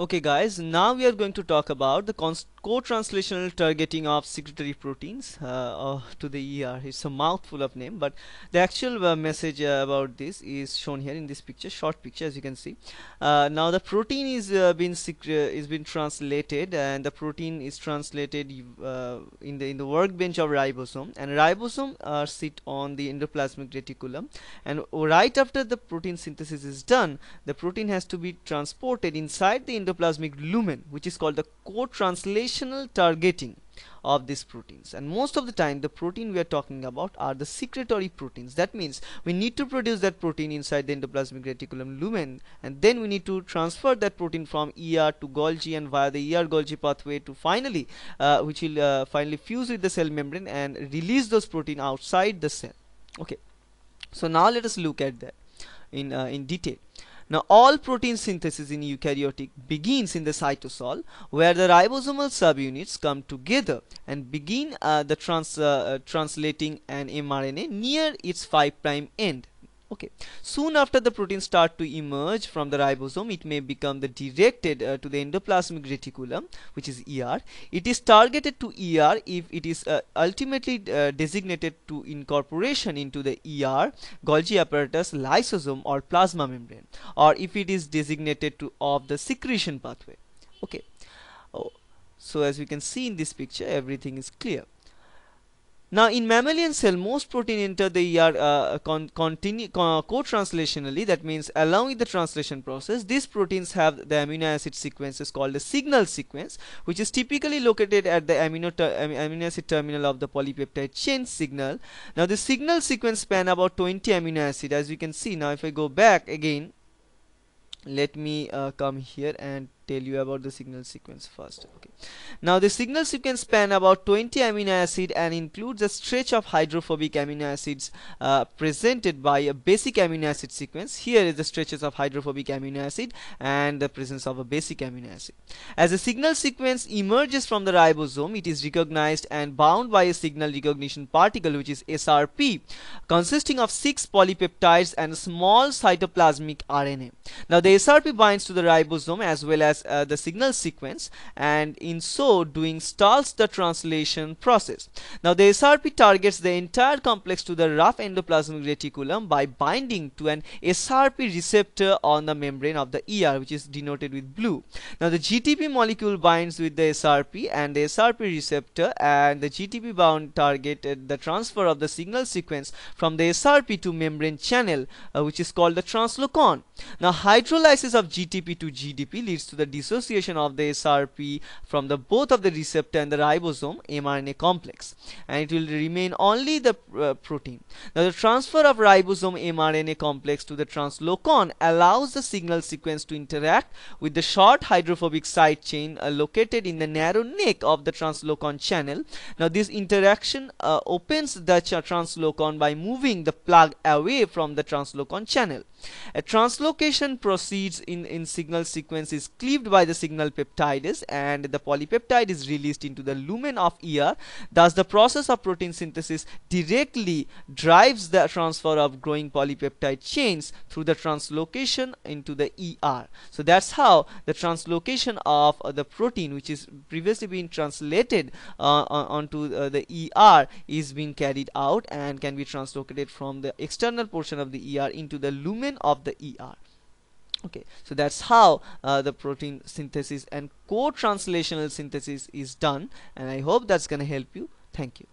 Okay guys, now we are going to talk about the co-translational targeting of secretory proteins uh, uh, to the ER. It's a mouthful of name, but the actual uh, message uh, about this is shown here in this picture, short picture as you can see. Uh, now the protein is uh, been is been translated, and the protein is translated in the in the workbench of ribosome, and ribosome sit on the endoplasmic reticulum, and right after the protein synthesis is done, the protein has to be transported inside the endoplasmic lumen which is called the targeting of these proteins. And most of the time the protein we are talking about are the secretory proteins. That means we need to produce that protein inside the endoplasmic reticulum lumen and then we need to transfer that protein from ER to Golgi and via the ER Golgi pathway to finally uh, which will uh, finally fuse with the cell membrane and release those protein outside the cell. Okay. So now let us look at that in uh, in detail now all protein synthesis in eukaryotic begins in the cytosol where the ribosomal subunits come together and begin uh, the trans, uh, uh translating an mRNA near its 5' end okay. Soon after the protein start to emerge from the ribosome it may become the directed uh, to the endoplasmic reticulum which is ER it is targeted to ER if it is uh, ultimately uh, designated to incorporation into the ER Golgi apparatus lysosome or plasma membrane or if it is designated to of the secretion pathway. Okay. Oh, so as we can see in this picture everything is clear now in mammalian cell most protein enter the ER uh, con continue co-translationally that means along with the translation process these proteins have the amino acid sequences called the signal sequence which is typically located at the amino, amino acid terminal of the polypeptide chain signal. Now the signal sequence span about 20 amino acid as you can see now if I go back again let me uh, come here and tell you about the signal sequence first okay. Now the signal sequence span about 20 amino acid and includes a stretch of hydrophobic amino acids uh, presented by a basic amino acid sequence. Here is the stretches of hydrophobic amino acid and the presence of a basic amino acid. As a signal sequence emerges from the ribosome it is recognized and bound by a signal recognition particle which is SRP consisting of six polypeptides and small cytoplasmic RNA now the SRP binds to the ribosome as well as uh, the signal sequence and in so doing stalls the translation process. Now the SRP targets the entire complex to the rough endoplasmic reticulum by binding to an SRP receptor on the membrane of the ER which is denoted with blue. Now the GTP molecule binds with the SRP and the SRP receptor and the GTP bound targeted the transfer of the signal sequence from the SRP to membrane channel uh, which is called the translocon. Now hydrolysis of GTP to GDP leads to the dissociation of the SRP from the both of the receptor and the ribosome mRNA complex and it will remain only the uh, protein. Now the transfer of ribosome mRNA complex to the translocon allows the signal sequence to interact with the short hydrophobic side chain uh, located in the narrow neck of the translocon channel. Now this interaction uh, opens the translocon by moving the plug away from the translocon channel. A translocation proceeds in, in signal sequence is cleaved by the signal peptidase and the polypeptide is released into the lumen of ER. Thus the process of protein synthesis directly drives the transfer of growing polypeptide chains through the translocation into the ER. So that's how the translocation of uh, the protein which is previously been translated uh, onto uh, the ER is being carried out and can be translocated from the external portion of the ER into the lumen of the ER okay so that's how uh, the protein synthesis and co-translational synthesis is done and I hope that's gonna help you. Thank you